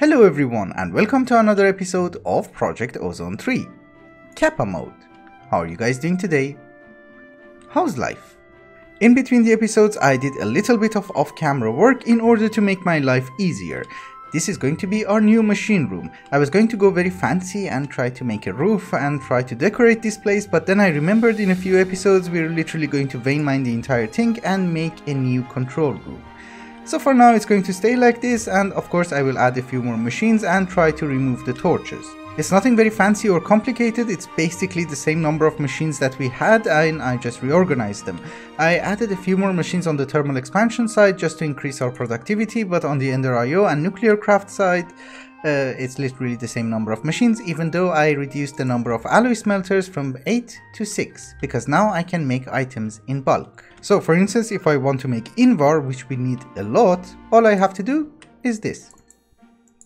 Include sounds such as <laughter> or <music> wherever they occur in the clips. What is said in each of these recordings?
Hello everyone and welcome to another episode of Project Ozone 3 Kappa Mode. How are you guys doing today? How's life? In between the episodes I did a little bit of off-camera work in order to make my life easier. This is going to be our new machine room. I was going to go very fancy and try to make a roof and try to decorate this place but then I remembered in a few episodes we're literally going to vein mine the entire thing and make a new control room. So for now it's going to stay like this and of course I will add a few more machines and try to remove the torches. It's nothing very fancy or complicated, it's basically the same number of machines that we had and I just reorganized them. I added a few more machines on the thermal expansion side just to increase our productivity but on the Ender IO and nuclear craft side uh, it's literally the same number of machines even though I reduced the number of alloy smelters from 8 to 6 because now I can make items in bulk. So for instance if I want to make Invar which we need a lot all I have to do is this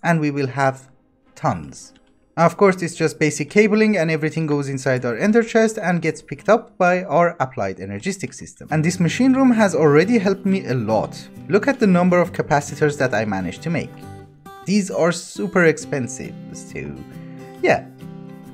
and we will have tons. Of course it's just basic cabling and everything goes inside our ender chest and gets picked up by our applied energistic system. And this machine room has already helped me a lot. Look at the number of capacitors that I managed to make. These are super expensive, so yeah,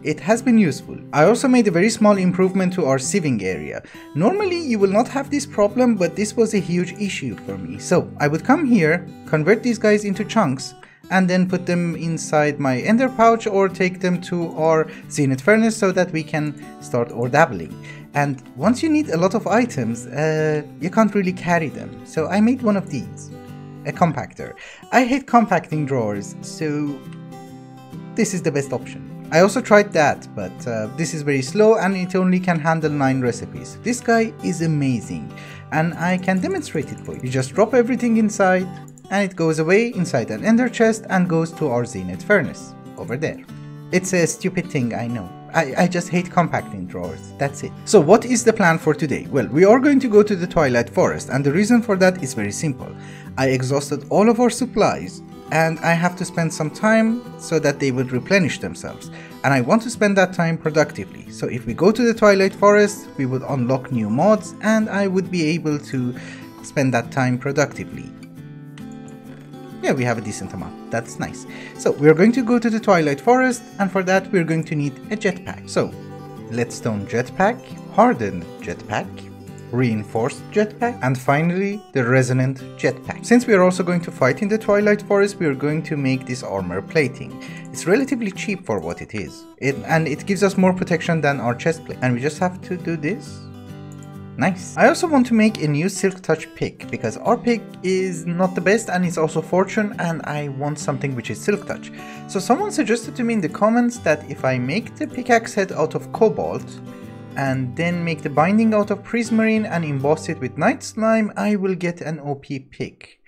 it has been useful. I also made a very small improvement to our sieving area. Normally you will not have this problem, but this was a huge issue for me. So I would come here, convert these guys into chunks, and then put them inside my ender pouch or take them to our zenith furnace so that we can start ore doubling. And once you need a lot of items, uh, you can't really carry them. So I made one of these a compactor. I hate compacting drawers, so this is the best option. I also tried that, but uh, this is very slow and it only can handle 9 recipes. This guy is amazing and I can demonstrate it for you. You just drop everything inside and it goes away inside an ender chest and goes to our zenith furnace over there. It's a stupid thing, I know. I, I, just hate compacting drawers, that's it. So what is the plan for today? Well, we are going to go to the Twilight Forest and the reason for that is very simple. I exhausted all of our supplies and I have to spend some time so that they would replenish themselves. And I want to spend that time productively. So if we go to the Twilight Forest, we would unlock new mods and I would be able to spend that time productively. Yeah, we have a decent amount. That's nice. So we're going to go to the Twilight Forest and for that we're going to need a jetpack. So, leadstone jetpack, hardened jetpack, reinforced jetpack, and finally the resonant jetpack. Since we are also going to fight in the Twilight Forest, we are going to make this armor plating. It's relatively cheap for what it is, it, and it gives us more protection than our chest plate. And we just have to do this. Nice. I also want to make a new Silk Touch pick because our pick is not the best and it's also Fortune and I want something which is Silk Touch. So someone suggested to me in the comments that if I make the pickaxe head out of cobalt and then make the binding out of prismarine and emboss it with knightslime, I will get an OP pick.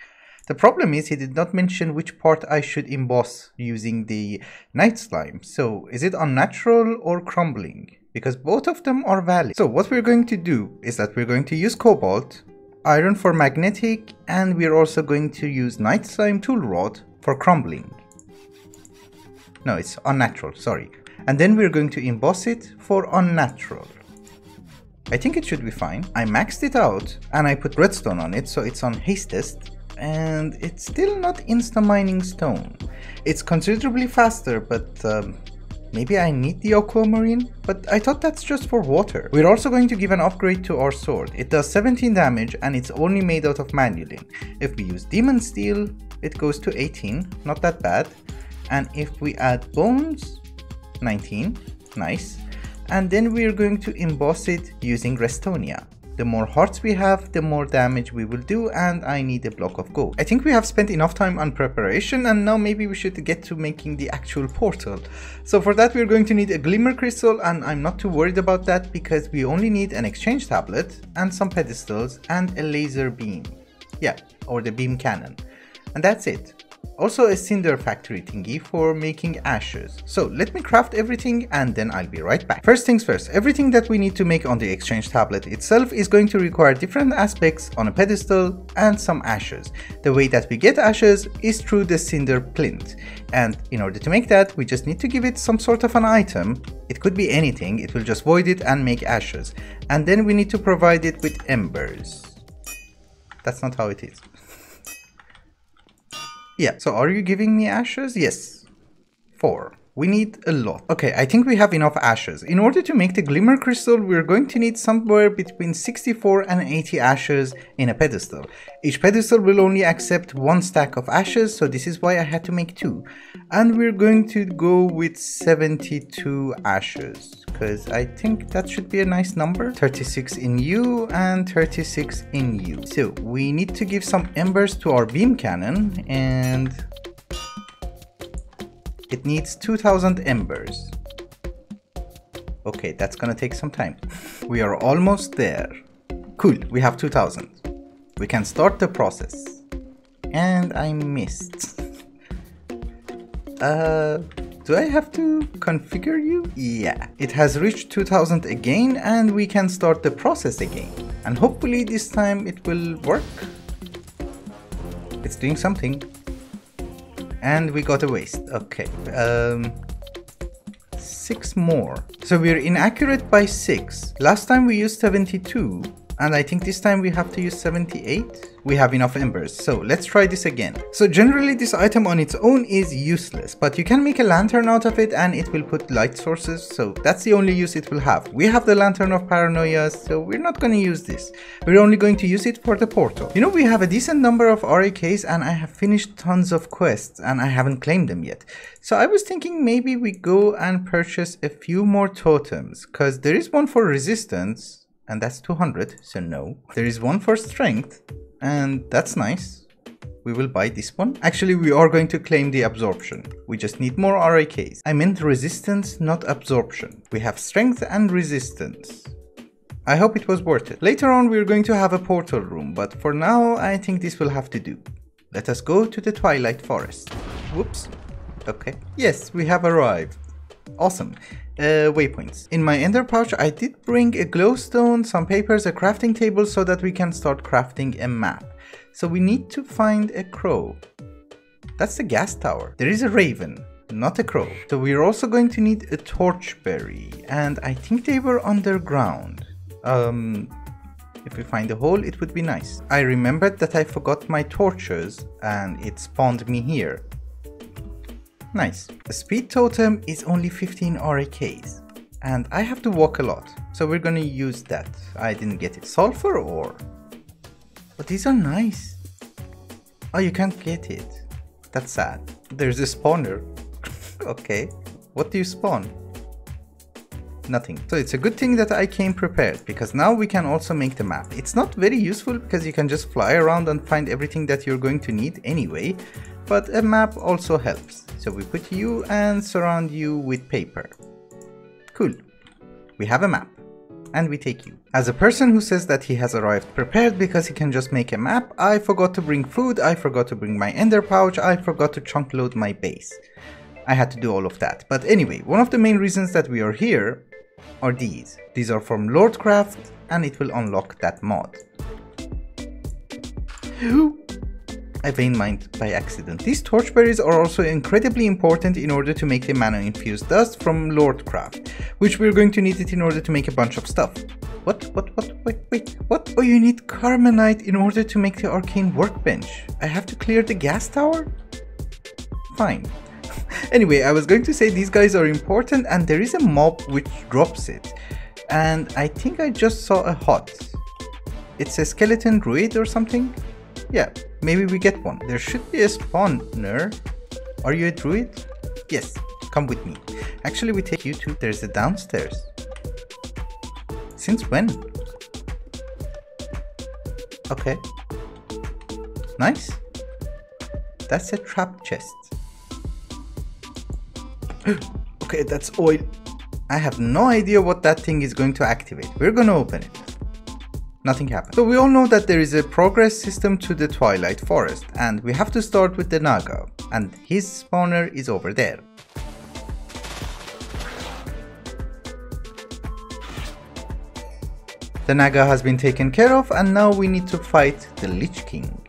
The problem is he did not mention which part I should emboss using the knightslime. So is it unnatural or crumbling? Because both of them are valid. So what we're going to do is that we're going to use cobalt, iron for magnetic, and we're also going to use knightslime tool rod for crumbling. No, it's unnatural, sorry. And then we're going to emboss it for unnatural. I think it should be fine. I maxed it out and I put redstone on it so it's on hastest and it's still not insta mining stone. It's considerably faster but um, Maybe I need the aquamarine? But I thought that's just for water. We're also going to give an upgrade to our sword. It does 17 damage and it's only made out of manyullyn. If we use demon steel, it goes to 18, not that bad. And if we add bones, 19, nice. And then we're going to emboss it using Restonia. The more hearts we have, the more damage we will do and I need a block of gold. I think we have spent enough time on preparation and now maybe we should get to making the actual portal. So for that we're going to need a glimmer crystal and I'm not too worried about that because we only need an exchange tablet and some pedestals and a laser beam. Yeah, or the beam cannon. And that's it. Also a cinder factory thingy for making ashes. So let me craft everything and then I'll be right back. First things first, everything that we need to make on the exchange tablet itself is going to require different aspects on a pedestal and some ashes. The way that we get ashes is through the cinder plinth. And in order to make that, we just need to give it some sort of an item. It could be anything, it will just void it and make ashes. And then we need to provide it with embers. That's not how it is. Yeah, so are you giving me ashes? Yes. Four. We need a lot. Okay, I think we have enough ashes. In order to make the glimmer crystal, we're going to need somewhere between 64 and 80 ashes in a pedestal. Each pedestal will only accept one stack of ashes, so this is why I had to make two. And we're going to go with 72 ashes, because I think that should be a nice number. 36 in U and 36 in U. So we need to give some embers to our beam cannon and it needs 2000 embers. Okay, that's gonna take some time. We are almost there. Cool, we have 2000. We can start the process. And I missed. <laughs> uh, do I have to configure you? Yeah, it has reached 2000 again and we can start the process again. And hopefully this time it will work. It's doing something. And we got a waste. Okay. Um, six more. So we're inaccurate by six. Last time we used 72. And I think this time we have to use 78 we have enough embers. So let's try this again. So generally this item on its own is useless, but you can make a lantern out of it and it will put light sources. So that's the only use it will have. We have the lantern of paranoia, so we're not going to use this. We're only going to use it for the portal. You know, we have a decent number of RAKs and I have finished tons of quests and I haven't claimed them yet. So I was thinking maybe we go and purchase a few more totems because there is one for resistance and that's 200, so no. There is one for strength and that's nice. We will buy this one. Actually, we are going to claim the absorption. We just need more RAKs. I meant resistance, not absorption. We have strength and resistance. I hope it was worth it. Later on, we're going to have a portal room, but for now, I think this will have to do. Let us go to the Twilight Forest. Whoops. Okay. Yes, we have arrived. Awesome. Uh, waypoints. In my ender pouch, I did bring a glowstone, some papers, a crafting table so that we can start crafting a map. So we need to find a crow. That's the gas tower. There is a raven, not a crow. So we're also going to need a torchberry, and I think they were underground. Um, if we find a hole, it would be nice. I remembered that I forgot my torches, and it spawned me here. Nice. The speed totem is only 15 RAKs and I have to walk a lot. So we're gonna use that. I didn't get it. Sulfur ore. But these are nice. Oh, you can't get it. That's sad. There's a spawner. <laughs> okay. What do you spawn? Nothing. So it's a good thing that I came prepared because now we can also make the map. It's not very useful because you can just fly around and find everything that you're going to need anyway, but a map also helps. So we put you and surround you with paper. Cool. We have a map. And we take you. As a person who says that he has arrived prepared because he can just make a map, I forgot to bring food, I forgot to bring my ender pouch, I forgot to chunk load my base. I had to do all of that. But anyway, one of the main reasons that we are here are these. These are from Lordcraft and it will unlock that mod. <gasps> I vein mined by accident. These torchberries are also incredibly important in order to make the mana infused dust from Lordcraft, which we're going to need it in order to make a bunch of stuff. What, what, what, wait, wait, what? Oh, you need Carminite in order to make the arcane workbench. I have to clear the gas tower? Fine. <laughs> anyway, I was going to say these guys are important and there is a mob which drops it. And I think I just saw a hut. It's a skeleton druid or something? Yeah, maybe we get one. There should be a spawner. Are you a druid? Yes, come with me. Actually, we take you to... There's a downstairs. Since when? Okay. Nice. That's a trap chest. <gasps> okay, that's oil. I have no idea what that thing is going to activate. We're gonna open it nothing happened. So we all know that there is a progress system to the Twilight Forest and we have to start with the Naga and his spawner is over there. The Naga has been taken care of and now we need to fight the Lich King.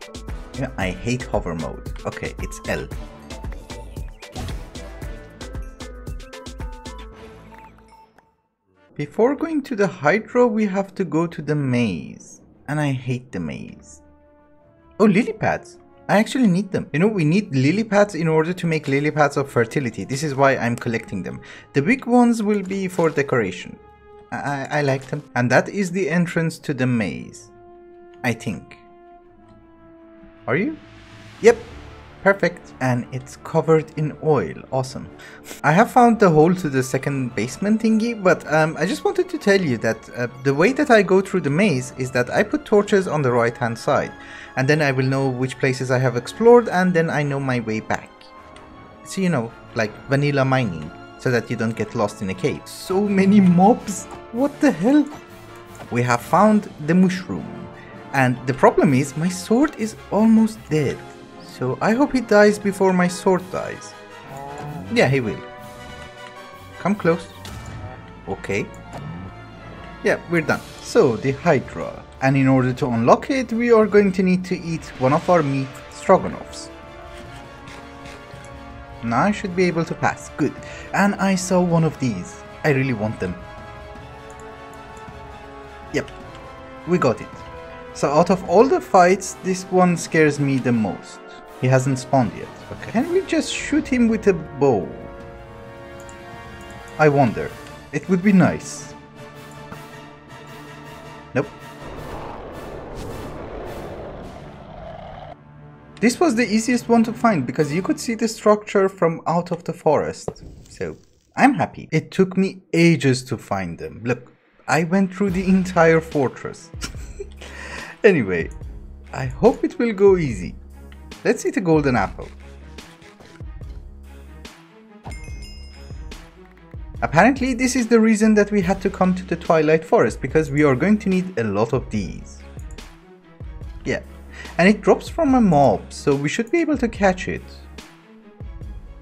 I hate hover mode. Okay, it's L. Before going to the Hydra, we have to go to the maze. And I hate the maze. Oh, lily pads. I actually need them. You know, we need lily pads in order to make lily pads of fertility. This is why I'm collecting them. The big ones will be for decoration. I, I like them. And that is the entrance to the maze. I think. Are you? Yep, Perfect. And it's covered in oil. Awesome. I have found the hole to the second basement thingy, but um, I just wanted to tell you that uh, the way that I go through the maze is that I put torches on the right hand side. And then I will know which places I have explored and then I know my way back. So you know, like vanilla mining, so that you don't get lost in a cave. So many mobs! What the hell? We have found the mushroom. And the problem is, my sword is almost dead. So I hope he dies before my sword dies. Yeah, he will. Come close. Okay. Yeah, we're done. So, the Hydra. And in order to unlock it, we are going to need to eat one of our meef stroganoffs. Now I should be able to pass. Good. And I saw one of these. I really want them. Yep. We got it. So out of all the fights, this one scares me the most. He hasn't spawned yet. Okay. Can we just shoot him with a bow? I wonder. It would be nice. Nope. This was the easiest one to find because you could see the structure from out of the forest. So, I'm happy. It took me ages to find them. Look, I went through the entire fortress. <laughs> anyway, I hope it will go easy. Let's eat a golden apple. Apparently this is the reason that we had to come to the Twilight Forest because we are going to need a lot of these. Yeah, and it drops from a mob so we should be able to catch it.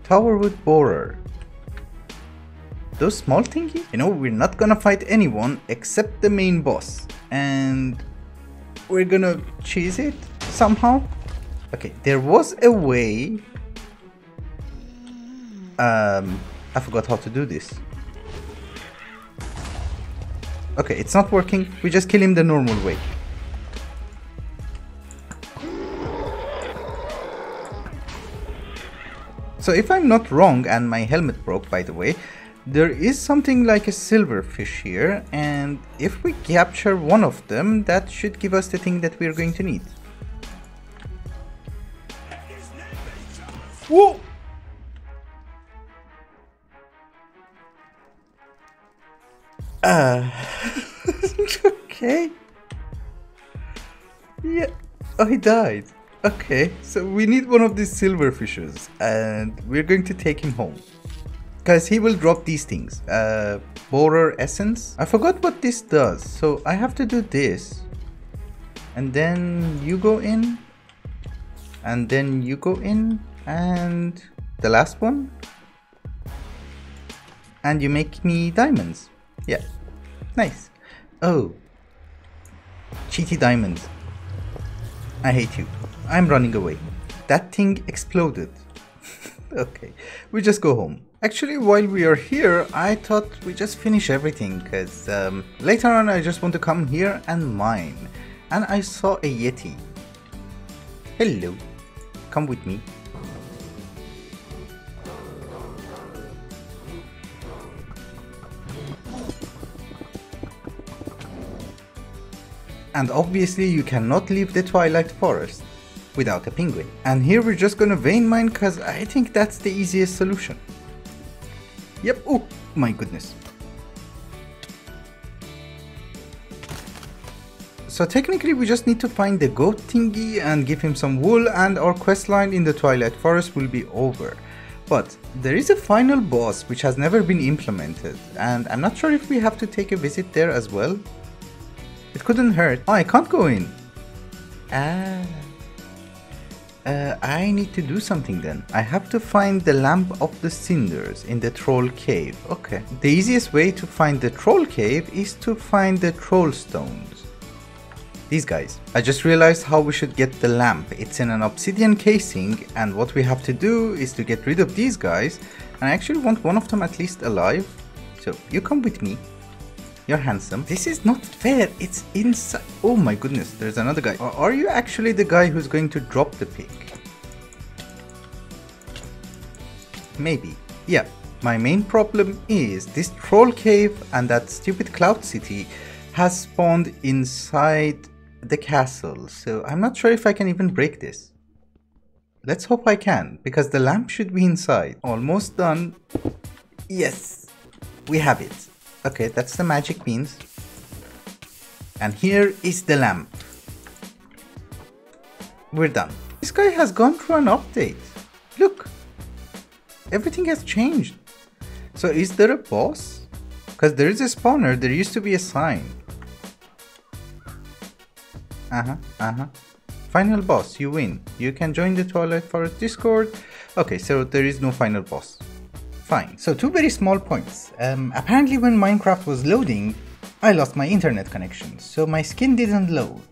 Towerwood Borer. Those small thingy? You know, we're not gonna fight anyone except the main boss. And we're gonna cheese it somehow. Okay, there was a way... Um, I forgot how to do this. Okay, it's not working. We just kill him the normal way. So if I'm not wrong, and my helmet broke by the way, there is something like a silverfish here, and if we capture one of them, that should give us the thing that we're going to need. Whoa! Uh, <laughs> okay. Yeah. Oh, he died. Okay, so we need one of these silver fishes and we're going to take him home. Because he will drop these things. Uh, borer essence. I forgot what this does. So I have to do this. And then you go in. And then you go in and the last one? And you make me diamonds. Yeah. Nice. Oh. Cheaty diamonds. I hate you. I'm running away. That thing exploded. <laughs> Okay. We just go home. Actually while we are here I thought we just finish everything because um, later on I just want to come here and mine. And I saw a yeti. Hello. Come with me And obviously you cannot leave the Twilight Forest without a penguin. And here we're just gonna vein mine cause I think that's the easiest solution. Yep, oh my goodness. So technically we just need to find the goat thingy and give him some wool and our questline in the Twilight Forest will be over. But there is a final boss which has never been implemented and I'm not sure if we have to take a visit there as well. It couldn't hurt. Oh, I can't go in. Ah. Uh, I need to do something then. I have to find the Lamp of the Cinders in the Troll Cave. Okay. The easiest way to find the Troll Cave is to find the Troll Stones. These guys. I just realized how we should get the lamp. It's in an obsidian casing and what we have to do is to get rid of these guys. And I actually want one of them at least alive. So you come with me. You're handsome. This is not fair. It's inside. Oh my goodness. There's another guy. Are you actually the guy who's going to drop the pig? Maybe. Yeah. My main problem is this troll cave and that stupid cloud city has spawned inside the castle. So I'm not sure if I can even break this. Let's hope I can, because the lamp should be inside. Almost done. Yes, we have it. Okay, that's the magic beans. And here is the lamp. We're done. This guy has gone through an update. Look, everything has changed. So is there a boss? Because there is a spawner, there used to be a sign. Uh-huh, uh-huh. Final boss, you win. You can join the Twilight Forest Discord. Okay, so there is no final boss. Fine. So two very small points. Um, apparently when Minecraft was loading, I lost my internet connection, so my skin didn't load.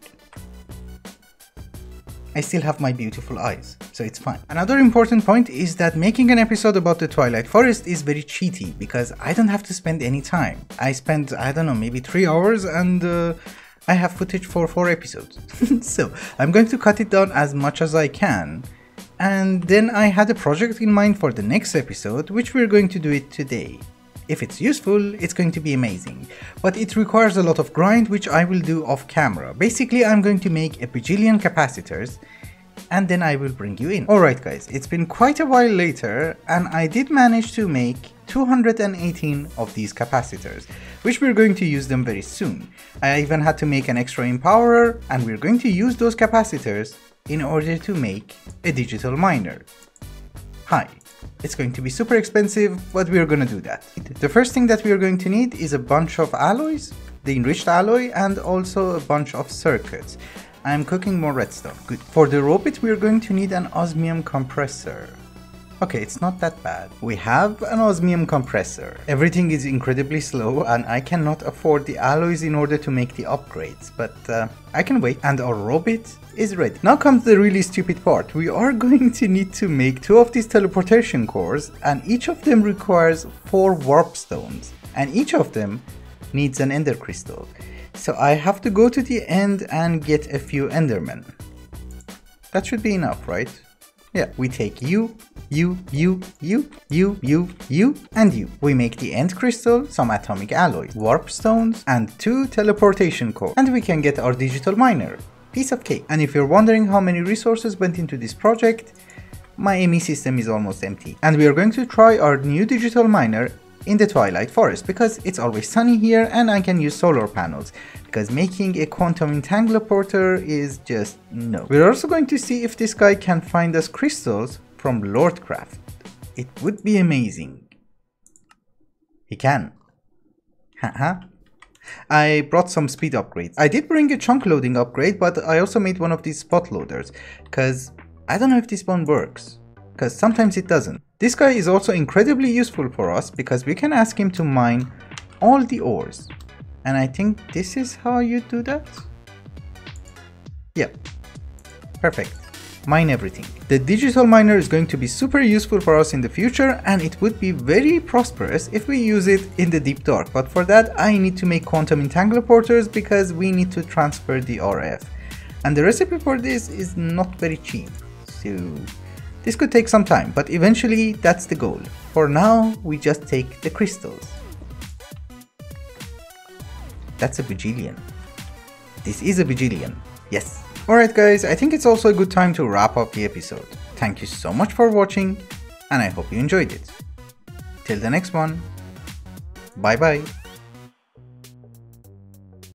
I still have my beautiful eyes, so it's fine. Another important point is that making an episode about the Twilight Forest is very cheaty because I don't have to spend any time. I spend, I don't know, maybe 3 hours and uh, I have footage for 4 episodes. <laughs> so I'm going to cut it down as much as I can. And then I had a project in mind for the next episode, which we're going to do it today. If it's useful, it's going to be amazing, but it requires a lot of grind which I will do off camera. Basically, I'm going to make a bajillion capacitors and then I will bring you in. Alright guys, it's been quite a while later and I did manage to make 218 of these capacitors, which we're going to use them very soon. I even had to make an extra empowerer and we're going to use those capacitors in order to make a digital miner. Hi, it's going to be super expensive, but we're gonna do that. The first thing that we're going to need is a bunch of alloys, the enriched alloy, and also a bunch of circuits. I'm cooking more redstone. Good. For the robot, we're going to need an osmium compressor. Okay, it's not that bad. We have an osmium compressor. Everything is incredibly slow and I cannot afford the alloys in order to make the upgrades, but uh, I can wait. And our robot is ready. Now comes the really stupid part. We are <laughs> going to need to make two of these teleportation cores and each of them requires four warp stones and each of them needs an ender crystal. So I have to go to the end and get a few endermen. That should be enough, right? Yeah, we take you, you, you, you, you, you, you, and you. We make the end crystal, some atomic alloys, warp stones, and two teleportation cores. And we can get our digital miner. Piece of cake. And if you're wondering how many resources went into this project, my ME system is almost empty. And we are going to try our new digital miner in the Twilight Forest because it's always sunny here and I can use solar panels because making a quantum entangloporter is just no. We're also going to see if this guy can find us crystals from Lordcraft. It would be amazing. He can. Haha. I brought some speed upgrades. I did bring a chunk loading upgrade, but I also made one of these spot loaders, because I don't know if this one works, because sometimes it doesn't. This guy is also incredibly useful for us because we can ask him to mine all the ores. And I think this is how you do that? Yeah, perfect. Mine everything. The digital miner is going to be super useful for us in the future and it would be very prosperous if we use it in the deep dark. But for that I need to make quantum entangloporters because we need to transfer the RF. And the recipe for this is not very cheap. So this could take some time, but eventually that's the goal. For now, we just take the crystals. That's a bajillion. This is a bajillion. Yes. Alright guys, I think it's also a good time to wrap up the episode. Thank you so much for watching, and I hope you enjoyed it. Till the next one, bye bye.